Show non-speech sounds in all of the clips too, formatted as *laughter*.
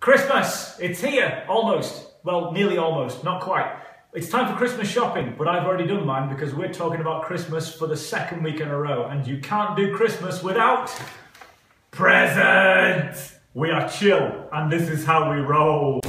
Christmas! It's here! Almost. Well, nearly almost. Not quite. It's time for Christmas shopping, but I've already done mine because we're talking about Christmas for the second week in a row, and you can't do Christmas without presents! We are chill, and this is how we roll.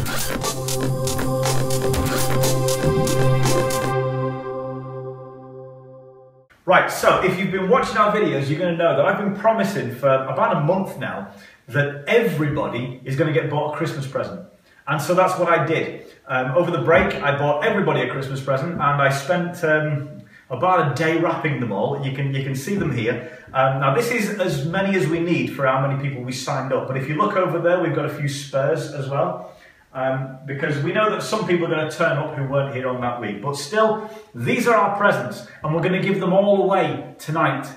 Right, so if you've been watching our videos, you're going to know that I've been promising for about a month now that everybody is going to get bought a Christmas present. And so that's what I did. Um, over the break, I bought everybody a Christmas present and I spent um, about a day wrapping them all. You can, you can see them here. Um, now, this is as many as we need for how many people we signed up. But if you look over there, we've got a few spares as well. Um, because we know that some people are going to turn up who weren't here on that week. But still, these are our presents, and we're going to give them all away tonight.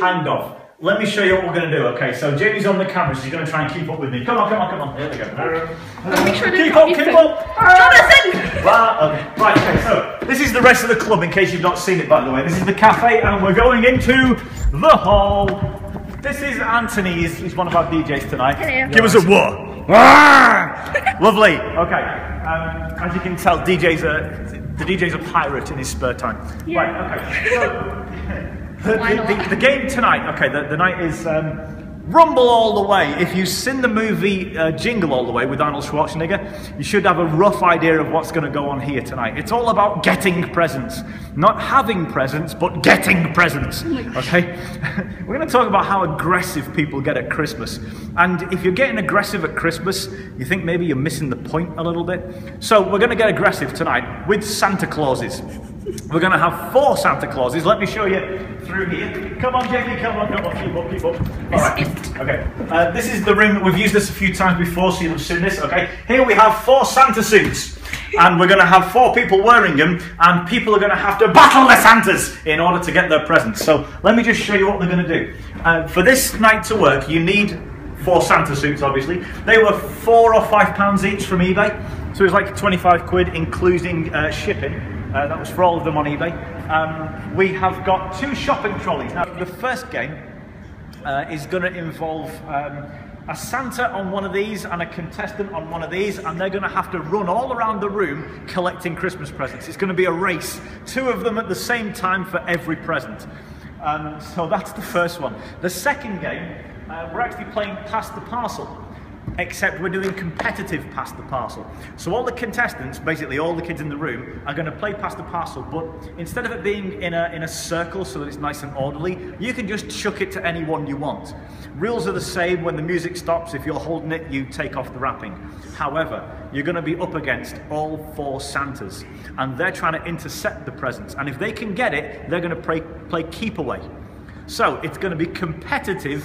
Kind of. Let me show you what we're going to do. Okay, so Jamie's on the camera, so he's going to try and keep up with me. Come on, come on, come on. Here we go. Make sure keep drop up, keep phone. up. Jonathan! *laughs* Well, okay. Right, okay, so this is the rest of the club in case you've not seen it, by the way. This is the cafe, and we're going into the hall. This is Anthony, he's, he's one of our DJs tonight. Hello. Give us a what? Ah! *laughs* Lovely. Okay. Um, as you can tell, DJ's a, the DJ's a pirate in his spare time. Yeah. Right, okay. So, the, the, the, the game tonight, okay, the, the night is um, Rumble All the Way. If you've seen the movie uh, Jingle All the Way with Arnold Schwarzenegger, you should have a rough idea of what's going to go on here tonight. It's all about getting presents. Not having presents, but getting presents. Okay? *laughs* We're going to talk about how aggressive people get at Christmas. And if you're getting aggressive at Christmas, you think maybe you're missing the point a little bit. So we're going to get aggressive tonight with Santa Clauses. We're going to have four Santa Clauses. Let me show you through here. Come on, Jamie, come on, come on, keep up, keep up. All right, okay. Uh, this is the room, we've used this a few times before, so you'll have seen this, okay? Here we have four Santa suits. And we're going to have four people wearing them, and people are going to have to battle the Santas in order to get their presents. So let me just show you what they're going to do. Uh, for this night to work, you need four Santa suits, obviously. They were four or five pounds each from eBay. So it was like 25 quid, including uh, shipping. Uh, that was for all of them on eBay. Um, we have got two shopping trolleys. Now, the first game uh, is going to involve um, a Santa on one of these and a contestant on one of these, and they're going to have to run all around the room collecting Christmas presents. It's going to be a race, two of them at the same time for every present. Um, so that's the first one. The second game, uh, we're actually playing Pass the Parcel except we're doing competitive pass the parcel. So all the contestants, basically all the kids in the room, are going to play pass the parcel, but instead of it being in a, in a circle so that it's nice and orderly, you can just chuck it to anyone you want. Rules are the same, when the music stops, if you're holding it, you take off the wrapping. However, you're going to be up against all four Santas, and they're trying to intercept the presents, and if they can get it, they're going to play, play keep away. So it's going to be competitive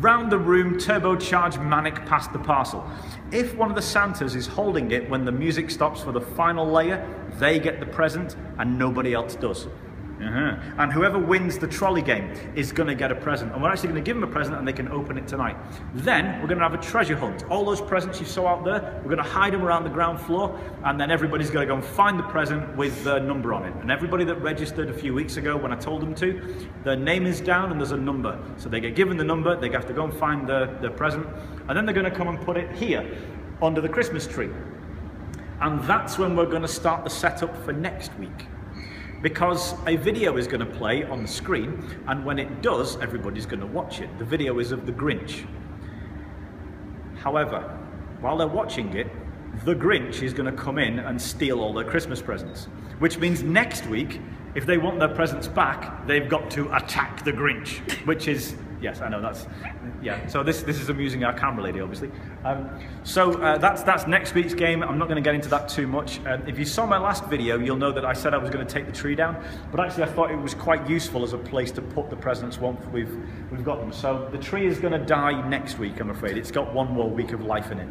round the room, turbocharged manic pass the parcel. If one of the Santas is holding it when the music stops for the final layer, they get the present and nobody else does. Uh-huh. And whoever wins the trolley game is going to get a present. And we're actually going to give them a present and they can open it tonight. Then we're going to have a treasure hunt. All those presents you saw out there, we're going to hide them around the ground floor. And then everybody's going to go and find the present with the number on it. And everybody that registered a few weeks ago when I told them to, their name is down and there's a number. So they get given the number, they have to go and find the, the present. And then they're going to come and put it here under the Christmas tree. And that's when we're going to start the setup for next week because a video is going to play on the screen and when it does everybody's going to watch it. The video is of the grinch. However while they're watching it the grinch is going to come in and steal all their christmas presents which means next week if they want their presents back they've got to attack the grinch which is yes i know that's yeah so this this is amusing our camera lady obviously. Um, so uh, that's that's next week's game. I'm not going to get into that too much. Um, if you saw my last video you'll know that i said i was going to take the tree down but actually i thought it was quite useful as a place to put the presents once we've we've got them. So the tree is going to die next week i'm afraid. It's got one more week of life in it.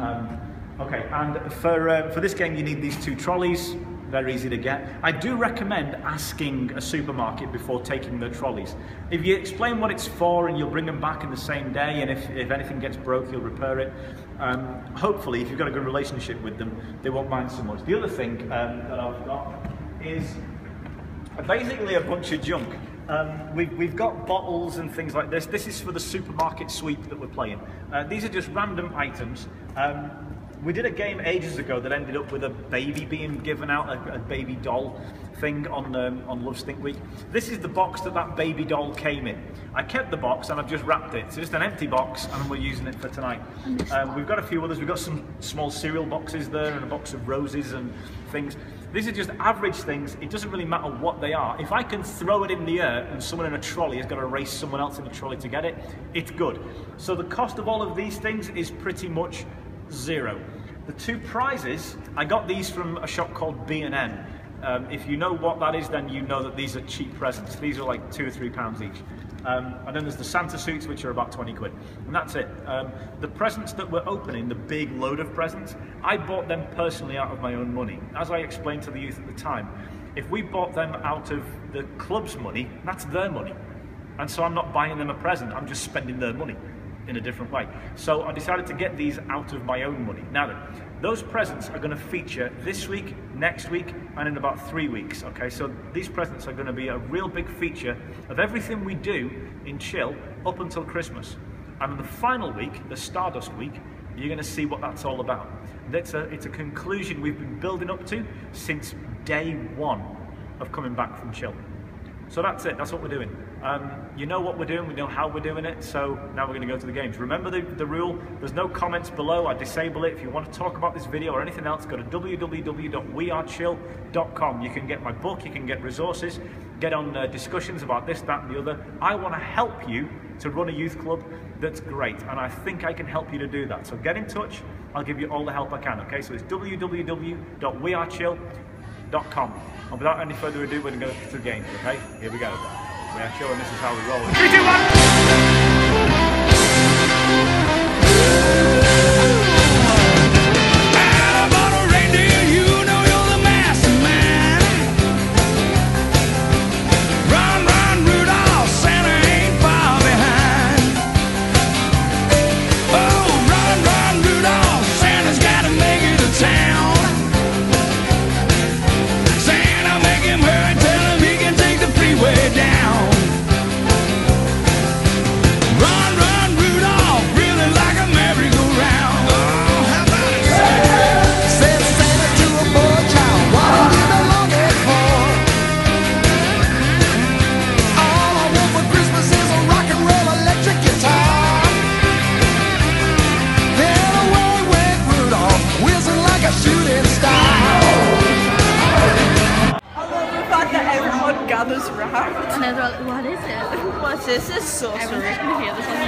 Um, okay and for uh, for this game you need these two trolleys very easy to get. I do recommend asking a supermarket before taking the trolleys. If you explain what it's for and you'll bring them back in the same day and if, if anything gets broke you'll repair it, um, hopefully if you've got a good relationship with them they won't mind so much. The other thing um, that I've got is basically a bunch of junk. Um, we've, we've got bottles and things like this. This is for the supermarket sweep that we're playing. Uh, these are just random items. Um, we did a game ages ago that ended up with a baby being given out, a, a baby doll thing on um, on Love Stink Week. This is the box that that baby doll came in. I kept the box and I've just wrapped it. So just an empty box and we're using it for tonight. Um, we've got a few others. We've got some small cereal boxes there and a box of roses and things. These are just average things. It doesn't really matter what they are. If I can throw it in the air and someone in a trolley has got to race someone else in the trolley to get it, it's good. So the cost of all of these things is pretty much zero. The two prizes, I got these from a shop called B&M. Um, if you know what that is, then you know that these are cheap presents. These are like two or three pounds each. Um, and then there's the Santa suits, which are about 20 quid. And that's it. Um, the presents that we're opening, the big load of presents, I bought them personally out of my own money. As I explained to the youth at the time, if we bought them out of the club's money, that's their money. And so I'm not buying them a present, I'm just spending their money in a different way. So I decided to get these out of my own money. Now then, those presents are going to feature this week, next week, and in about three weeks. Okay, so these presents are going to be a real big feature of everything we do in Chill up until Christmas. And in the final week, the Stardust week, you're going to see what that's all about. That's a, it's a conclusion we've been building up to since day one of coming back from Chill. So that's it, that's what we're doing. Um, you know what we're doing, we know how we're doing it, so now we're going to go to the games. Remember the, the rule, there's no comments below, I disable it. If you want to talk about this video or anything else, go to www.wearechill.com. You can get my book, you can get resources, get on uh, discussions about this, that and the other. I want to help you to run a youth club that's great, and I think I can help you to do that. So get in touch, I'll give you all the help I can, okay? So it's www.wearechill.com and without any further ado, we're going to go to the game, okay? Here we go. We are showing this is how we roll. Three, two, one. This is so sorry. Everyone's gonna hear this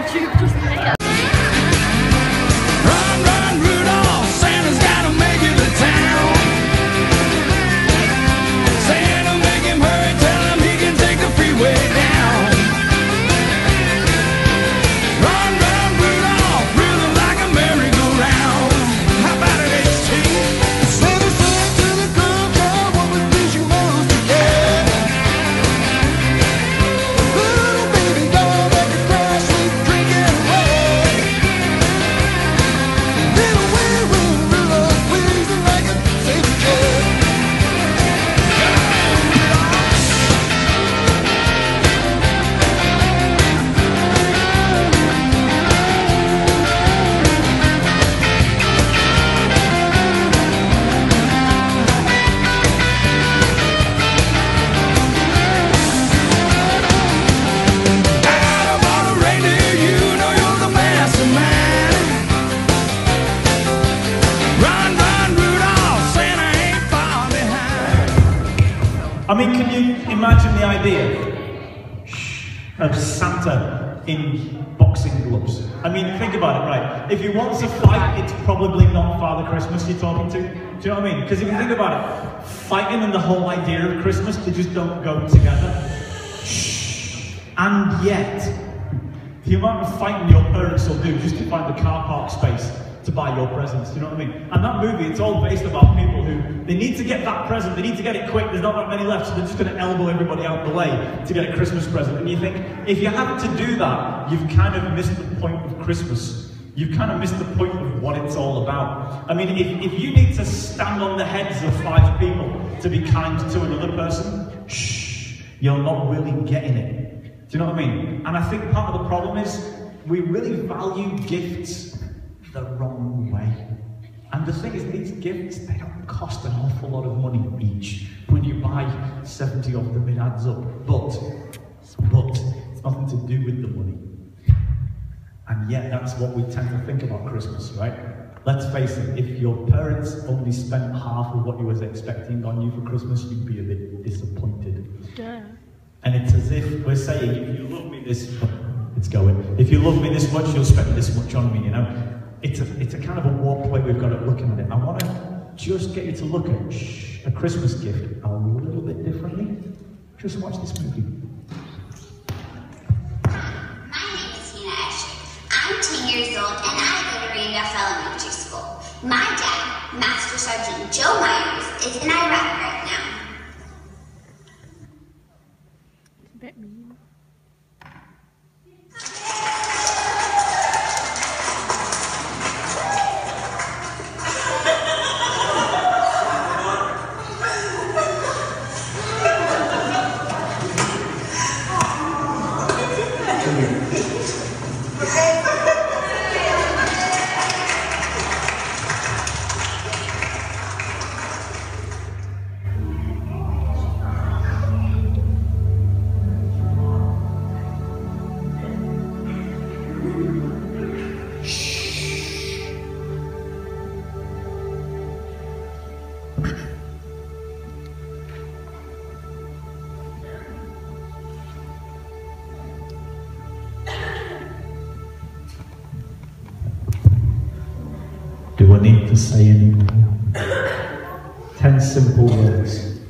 Boxing gloves? I mean, think about it, right? If you want to fight, it's probably not Father Christmas you're talking to. Do you know what I mean? Because if you think about it, fighting and the whole idea of Christmas, they just don't go together. Shh. And yet, the amount of fighting your parents will do just to find the car park space to buy your presents. Do you know what I mean? And that movie, it's all based about people who they need to get that present, they need to get it quick, there's not that many left, so they're just going to elbow everybody out the way to get a Christmas present. And you think, if you have to do that, you've kind of missed the point of Christmas. You've kind of missed the point of what it's all about. I mean, if, if you need to stand on the heads of five people to be kind to another person, shh, you're not really getting it. Do you know what I mean? And I think part of the problem is we really value gifts the wrong way. And the thing is, these gifts, they don't cost an awful lot of money each. When you buy 70 of them, it adds up. But, but, it's nothing to do with the money. And yet, that's what we tend to think about Christmas, right? Let's face it, if your parents only spent half of what you was expecting on you for Christmas, you'd be a bit disappointed. Yeah. And it's as if we're saying, if you love me this much, it's going, if you love me this much, you'll spend this much on me, you know? It's a, it's a kind of a warped way we've got it looking at it. I want to just get you to look at shh, a Christmas gift a little bit differently. Just watch this movie. My name is. I'm 10 years old and I go to Randolph Elementary School. My dad, Master Sergeant Joe Myers, is in Iraq Do I need to say any more? Ten simple words.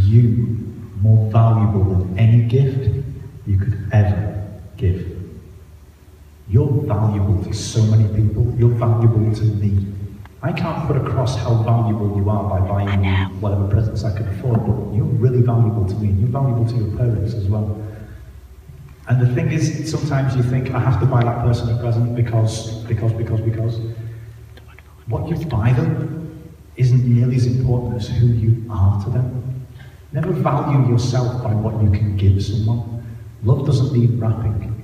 You more valuable than any gift you could ever give. You're valuable to so many people. You're valuable to me. I can't put across how valuable you are by buying you whatever presents I can afford, but you're really valuable to me. and You're valuable to your parents as well. And the thing is, sometimes you think I have to buy that person a present because, because, because, because. What you buy them isn't nearly as important as who you are to them. Never value yourself by what you can give someone. Love doesn't need wrapping.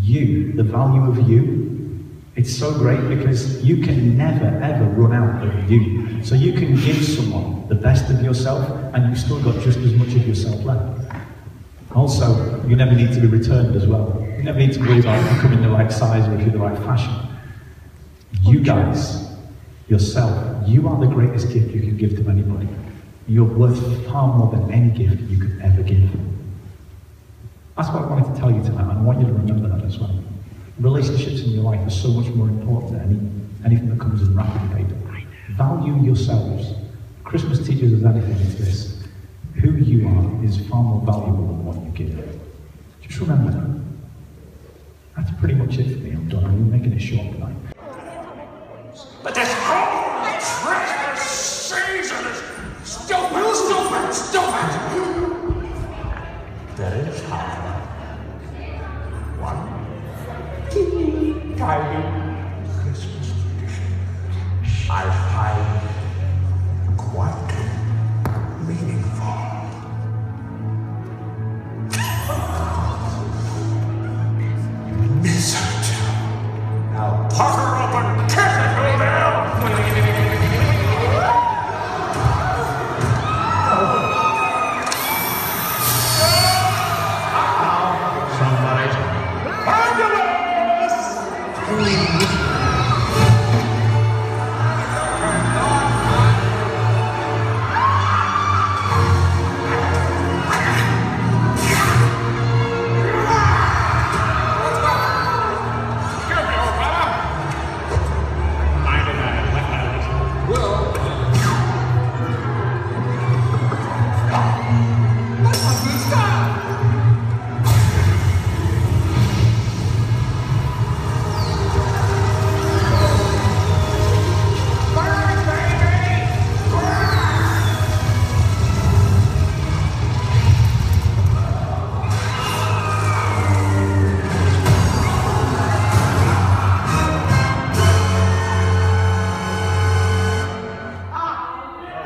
You, the value of you, it's so great because you can never ever run out of you. So you can give someone the best of yourself and you've still got just as much of yourself left. Also, you never need to be returned as well. You never need to worry about becoming the right size or if you're the right fashion. You guys, yourself, you are the greatest gift you can give to anybody. You're worth far more than any gift you could ever give. That's what I wanted to tell you tonight, and I want you to remember that as well. Relationships in your life are so much more important than any, anything that comes in wrapping paper. Value yourselves. Christmas teaches us anything, this. Who you are is far more valuable than what you give. Just remember that. That's pretty much it for me. I'm done. I'm making it short tonight.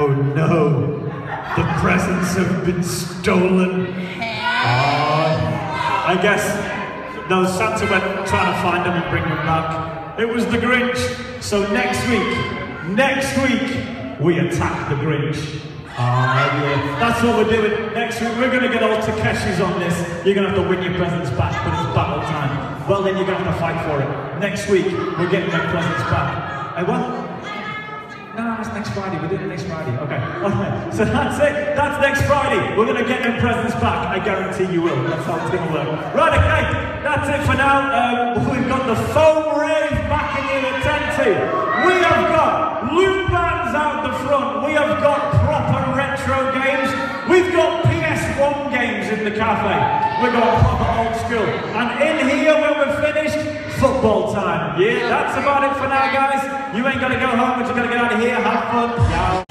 Oh no! The presents have been stolen. I guess no Santa went trying to find them and bring them back. It was the Grinch. So next week, next week, we attack the Grinch. Ah, yeah. That's what we're doing. Next week, we're gonna get all Takeshi's on this. You're gonna have to win your presents back, but it's battle time. Well, then you're gonna have to fight for it. Next week, we're getting their presents back. I what? No, no, that's next Friday. We're doing it next Friday. Okay. Okay. So that's it. That's next Friday. We're going to get them presents back. I guarantee you will. That's how it's going to work. Right, okay. That's it for now. Um, we've got the foam rave back in here at 10 to. We have got loom bands out the front. We have got proper retro games. We've got PS1 games in the cafe. We've got proper old school. And in here, when we're finished, football time. Yeah, that's about it for now, guys. You ain't gonna go home, but you're gonna get out of here. Have fun. Ciao.